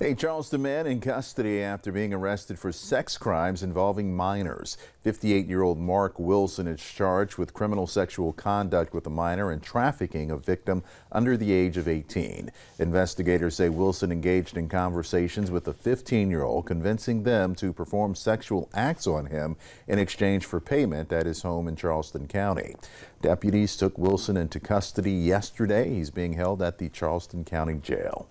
A Charleston man in custody after being arrested for sex crimes involving minors. 58-year-old Mark Wilson is charged with criminal sexual conduct with a minor and trafficking a victim under the age of 18. Investigators say Wilson engaged in conversations with a 15-year-old, convincing them to perform sexual acts on him in exchange for payment at his home in Charleston County. Deputies took Wilson into custody yesterday. He's being held at the Charleston County Jail.